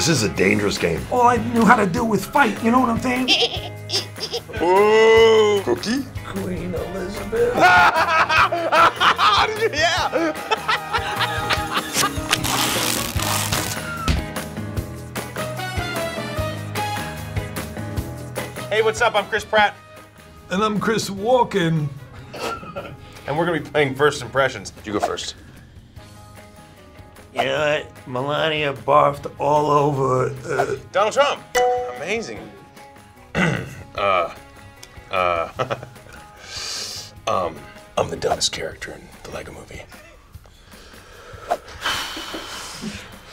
This is a dangerous game. All I knew how to do was fight, you know what I'm saying? Ooh. Cookie? Queen Elizabeth. yeah. hey, what's up? I'm Chris Pratt. And I'm Chris Walken. And we're gonna be playing first impressions. You go first. You know what? Melania barfed all over. Uh, Donald Trump. Amazing. uh, uh, um, I'm the dumbest character in the Lego movie.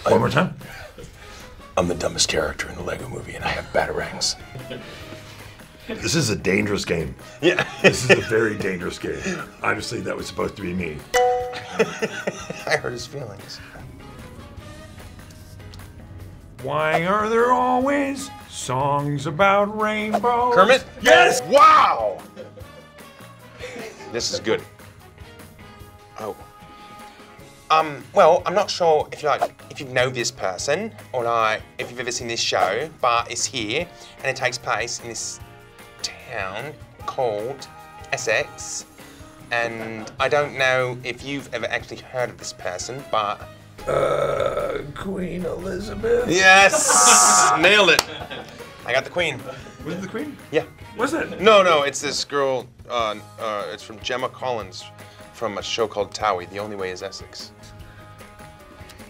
One more time. I'm the dumbest character in the Lego movie, and I have batarangs. This is a dangerous game. Yeah. This is a very dangerous game. Obviously, that was supposed to be me. I hurt his feelings. why are there always songs about rainbows? Kermit? Yes! Wow! This is good. Oh. Um, well, I'm not sure if you like if you know this person or like if you've ever seen this show, but it's here and it takes place in this town called Essex. And I don't know if you've ever actually heard of this person, but Uh, Queen Elizabeth. Yes! Nailed it. I got the queen. Was it the Queen? Yeah. Was it? No, no, it's this girl. Uh, uh, it's from Gemma Collins, from a show called Towie. The only way is Essex.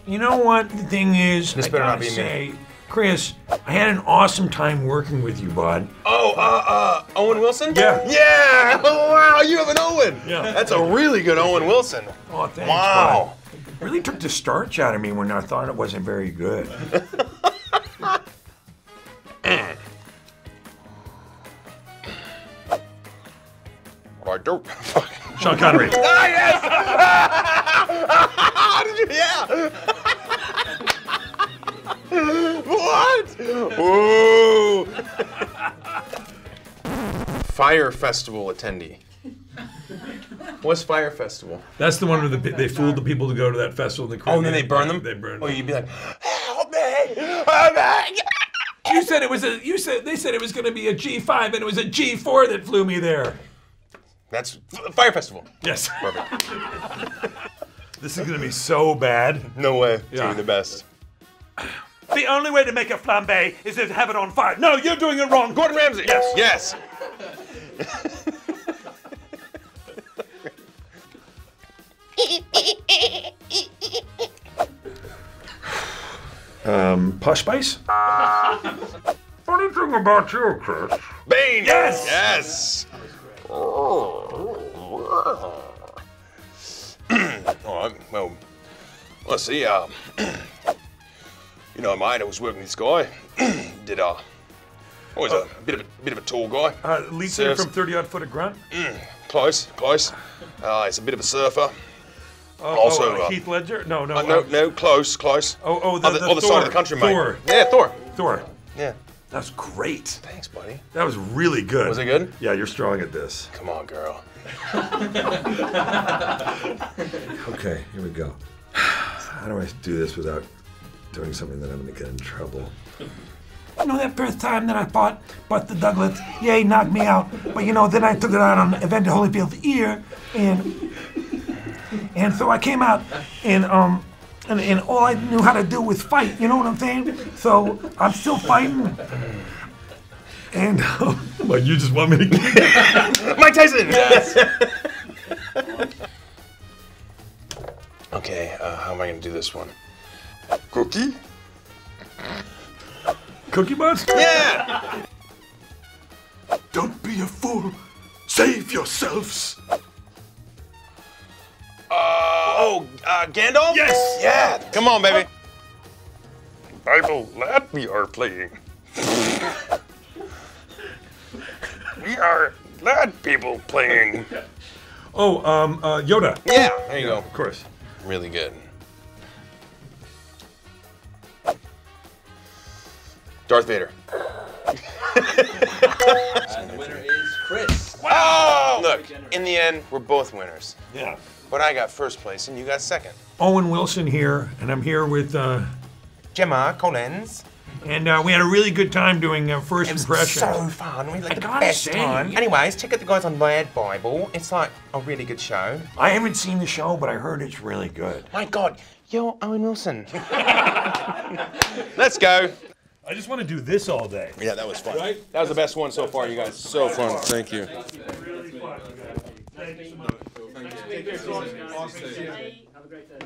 You know what the thing is? This I better not gotta be me. Chris, I had an awesome time working with you, bud. Oh, uh, uh, Owen Wilson? Yeah. Yeah. Oh, wow, you have an Owen. Yeah. That's a really good Owen Wilson. Oh, thanks, Wow. bud. Really took the starch out of me when I thought it wasn't very good. I don't. Sean Connery. ah, yes! How did you? Yeah. Fyre Festival attendee. What's Fyre Festival? That's the one where the, they fooled the people to go to that festival. in The Oh, and then they burn them. They burn Oh, them. you'd be like, help me, help me. You said it was a. You said they said it was going to be a G5, and it was a G4 that flew me there. That's Fyre Festival. Yes. Perfect. This is gonna be so bad. No way. Yeah. Doing the best. The only way to make a flambe is to have it on fire. No, you're doing it wrong. Gordon Ramsay. Yes. Yes. Um, Posh Spice? Funny thing about you, Chris. Bane. Yes! Yes. All right. Well, let's see. Um, you know, mate, I was working with this guy. Did uh, always a bit of a bit of a tall guy. Uh, lead singer Serves- from 30 Odd Foot of Grunt? Close, close. Uh, he's a bit of a surfer. Oh, Also, oh, uh, Heath Ledger? No, no. Uh, no, uh, no, close, close. Oh, oh, the- other, the other side of the country, mate. Thor. Yeah, Thor. Thor. Yeah. That was great. Thanks, buddy. That was really good. Was it good? Yeah, you're strong at this. Come on, girl. Okay, here we go. How do I do this without doing something that I'm gonna get in trouble? You know that first time that I fought Buster Douglas? Yeah, he knocked me out. But you know, then I took it out on Evander Holyfield's ear, and and so I came out, and um, and, and all I knew how to do was fight. You know what I'm saying? So I'm still fighting. And um, Well, you just want me to. Mike Tyson. Yes. okay, uh, how am I gonna do this one? Cookie? Cookie Monster? Yeah. Don't be a fool. Save yourselves. Uh, oh, uh, Gandalf? Yes. Yeah. Come on, baby. Bible that we are playing. we are lad people playing. Oh, um, uh, Yoda. Yeah. There you go. Of course. Really good. Darth Vader. And the winner is Chris. Oh! Look, in the end, we're both winners. Yeah. But I got first place and you got second. Owen Wilson here, and I'm here with uh, Gemma Collins. And uh, we had a really good time doing uh, first It was impressions. so fun. We had like the gotta best say, time. Anyways, check out the guys on Lad Bible. It's like a really good show. I haven't seen the show, but I heard it's really good. My God, you're Owen Wilson. Let's go. I just want to do this all day. Yeah, that was fun. That was the best one so far, you guys. So fun. Thank you. Really fun. Thank you so much. Have a great day.